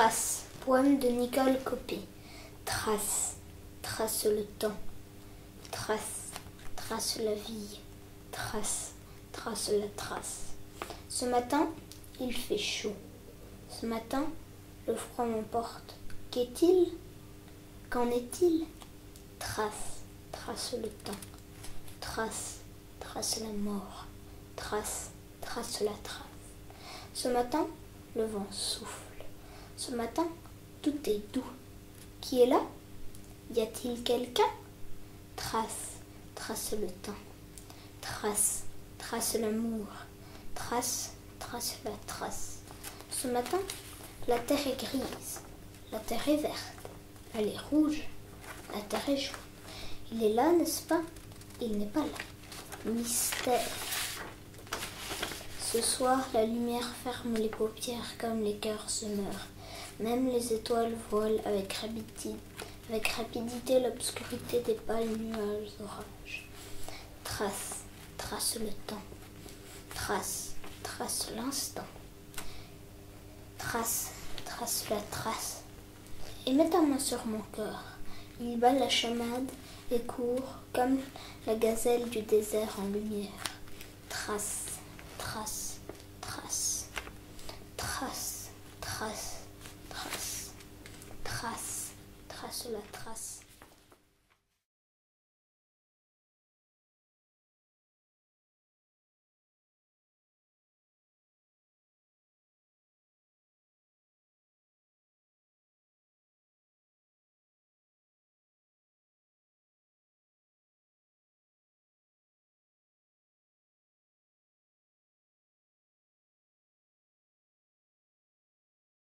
Trace, poème de Nicole Copé. Trace, trace le temps. Trace, trace la vie. Trace, trace la trace. Ce matin, il fait chaud. Ce matin, le froid m'emporte. Qu'est-il? Qu'en est-il? Trace, trace le temps. Trace, trace la mort. Trace, trace la trace. Ce matin, le vent souffle. Ce matin, tout est doux. Qui est là? Y a-t-il quelqu'un? Trace, trace le temps. Trace, trace l'amour. Trace, trace la trace. Ce matin, la terre est grise. La terre est verte. Elle est rouge. La terre est jaune. Il est là, n'est-ce pas? Il n'est pas là. Mystère. Ce soir, la lumière ferme les paupières comme les cœurs se meurent. Même les étoiles volent avec rapidité, avec rapidité l'obscurité des pâles nuages d'orage. Trace, trace le temps. Trace, trace l'instant. Trace, trace la trace. Et mets ta main sur mon cœur. Il bat la chamade et court comme la gazelle du désert en lumière. Trace, trace, trace, trace, trace. sur la trace.